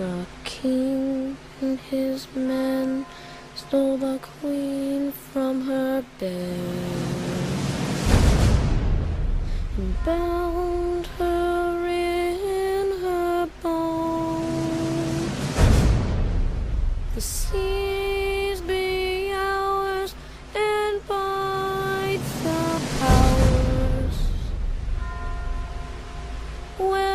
The king and his men stole the queen from her bed and bound her in her bones. The seas be ours and fight the powers. When